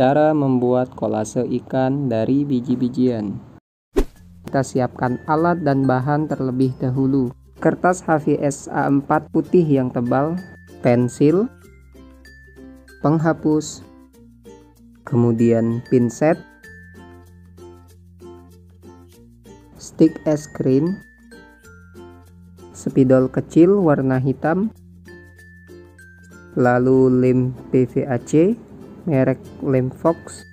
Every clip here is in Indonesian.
Cara membuat kolase ikan dari biji-bijian. Kita siapkan alat dan bahan terlebih dahulu. Kertas HVS A4 putih yang tebal, pensil, penghapus, kemudian pinset, stick es krim, spidol kecil warna hitam, lalu lem PVAC merek lem Fox.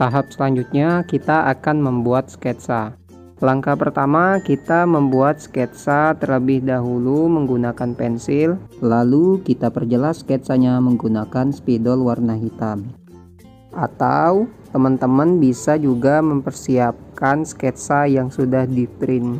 Tahap selanjutnya kita akan membuat sketsa. Langkah pertama kita membuat sketsa terlebih dahulu menggunakan pensil lalu kita perjelas sketsanya menggunakan spidol warna hitam. Atau teman-teman bisa juga mempersiapkan sketsa yang sudah di print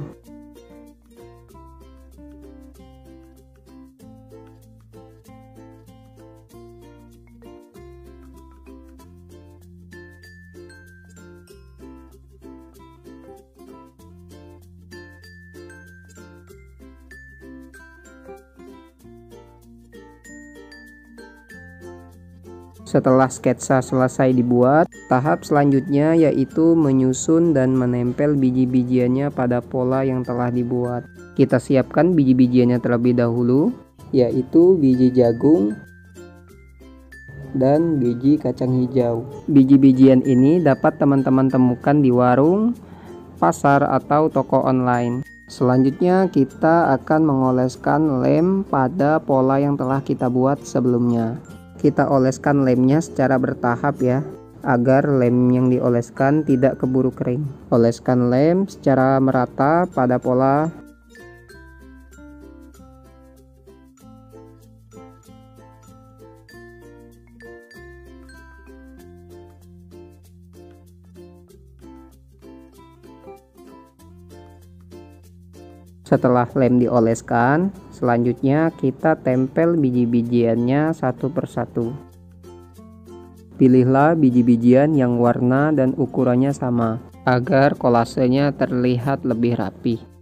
Setelah sketsa selesai dibuat, tahap selanjutnya yaitu menyusun dan menempel biji-bijiannya pada pola yang telah dibuat. Kita siapkan biji-bijiannya terlebih dahulu, yaitu biji jagung dan biji kacang hijau. Biji-bijian ini dapat teman-teman temukan di warung, pasar, atau toko online. Selanjutnya kita akan mengoleskan lem pada pola yang telah kita buat sebelumnya kita oleskan lemnya secara bertahap ya agar lem yang dioleskan tidak keburu kering. Oleskan lem secara merata pada pola Setelah lem dioleskan, selanjutnya kita tempel biji-bijiannya satu persatu. Pilihlah biji-bijian yang warna dan ukurannya sama, agar kolasenya terlihat lebih rapi.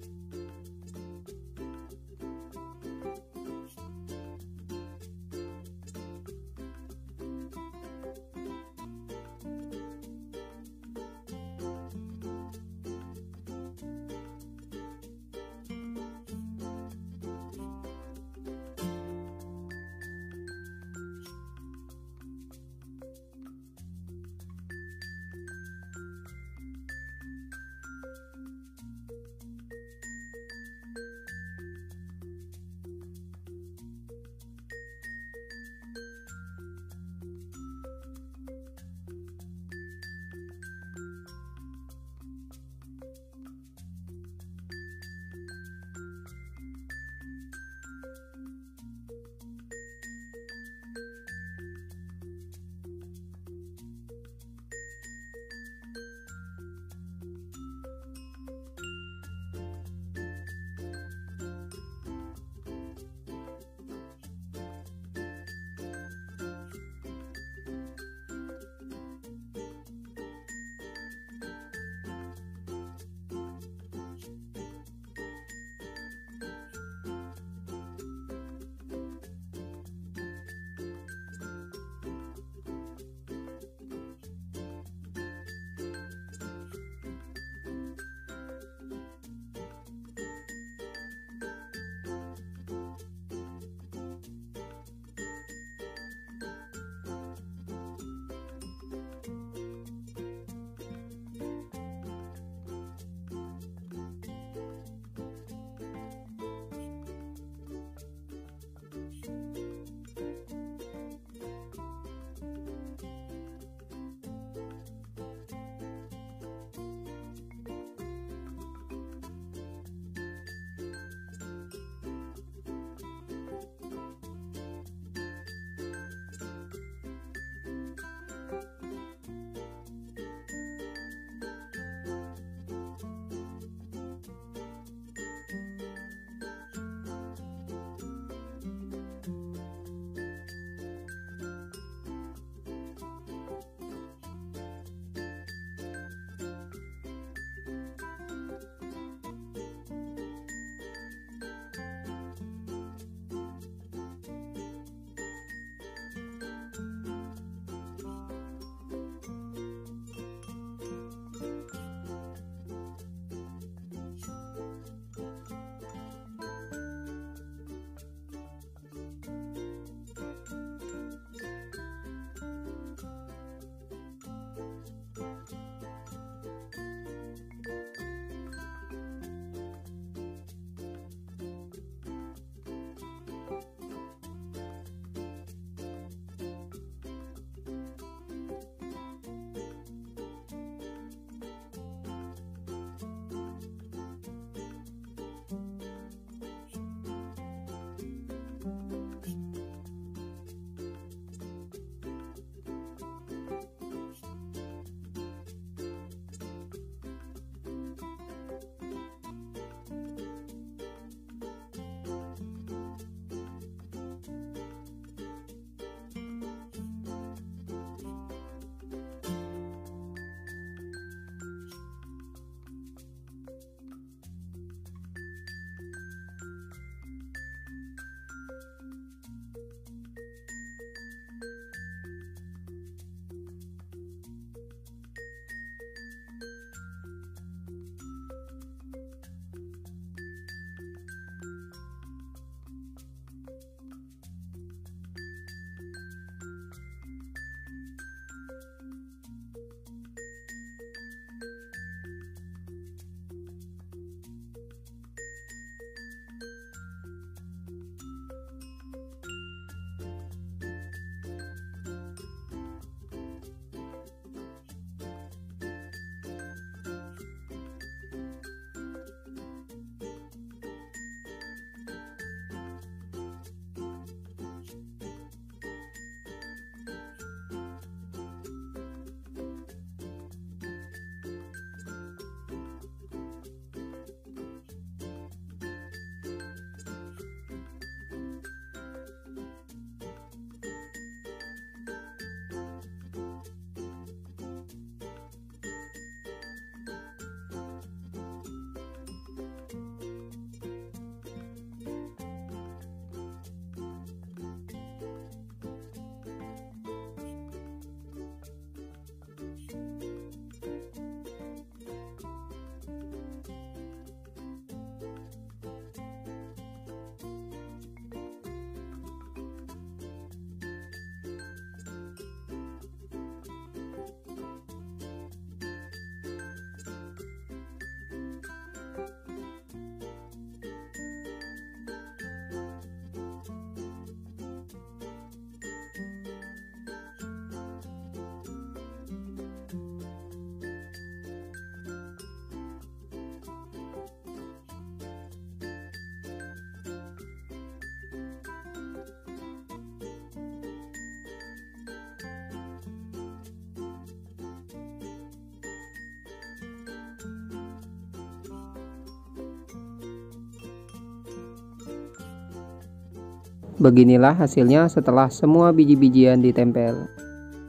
Beginilah hasilnya setelah semua biji-bijian ditempel.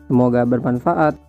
Semoga bermanfaat.